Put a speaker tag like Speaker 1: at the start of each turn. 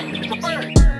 Speaker 1: fly. It's a bird.